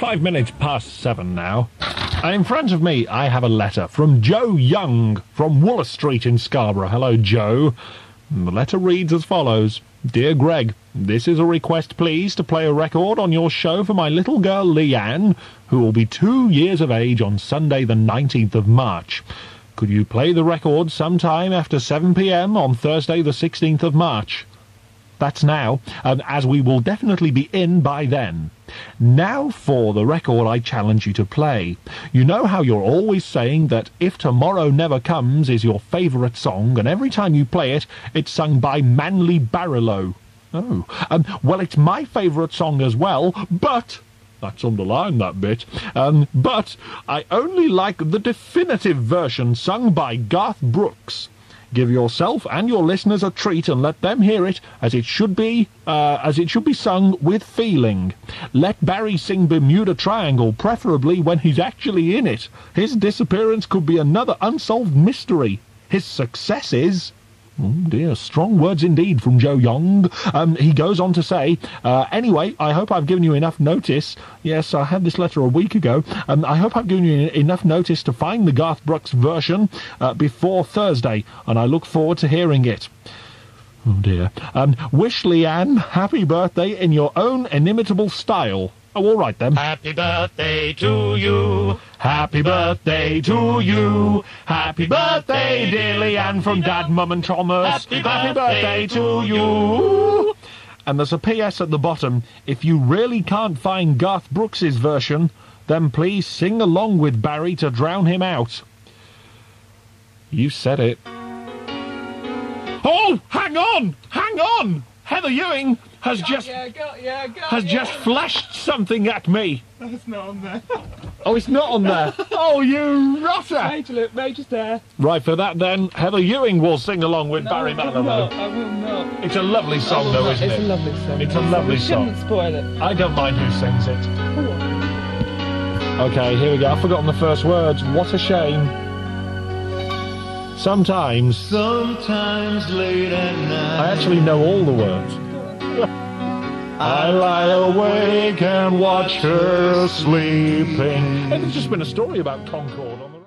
Five minutes past seven now. And in front of me, I have a letter from Joe Young from Waller Street in Scarborough. Hello, Joe. The letter reads as follows. Dear Greg, this is a request, please, to play a record on your show for my little girl Leanne, who will be two years of age on Sunday the 19th of March. Could you play the record sometime after 7pm on Thursday the 16th of March? That's now, um, as we will definitely be in by then. Now for the record I challenge you to play. You know how you're always saying that If Tomorrow Never Comes is your favourite song, and every time you play it, it's sung by Manly Barlow. Oh, um, well, it's my favourite song as well, but... That's underlined, that bit. Um, but I only like the definitive version sung by Garth Brooks. Give yourself and your listeners a treat and let them hear it as it should be, uh, as it should be sung with feeling. Let Barry sing Bermuda Triangle, preferably when he's actually in it. His disappearance could be another unsolved mystery. His success is... Oh dear, strong words indeed from Joe Young. Um, he goes on to say, uh, anyway, I hope I've given you enough notice. Yes, I had this letter a week ago. Um, I hope I've given you enough notice to find the Garth Brooks version uh, before Thursday, and I look forward to hearing it. Oh dear. Um, wish Leanne happy birthday in your own inimitable style. Oh, all right then. Happy birthday to you. Happy birthday to you. Happy birthday, dear Leanne, from Dad, Mum, and Thomas. Happy birthday to you. And there's a PS at the bottom. If you really can't find Garth Brooks's version, then please sing along with Barry to drown him out. You said it. Oh, hang on! Hang on! Heather Ewing has just Yeah, got, yeah, got, has just flashed something at me. That's not on there. Oh, it's not on there. oh, you rotter! Major look, Major's there. Right, for that then, Heather Ewing will sing along with No, Barry Manilow. I will not. It's a lovely song though, not. isn't it's it? It's a lovely song. It's a lovely we shouldn't spoil it. I don't mind who sings it. Okay, here we go. I've forgotten the first words. What a shame. Sometimes Sometimes late at night. I actually know all the words. I lie awake and watch her sleeping. And it's just been a story about Concord on the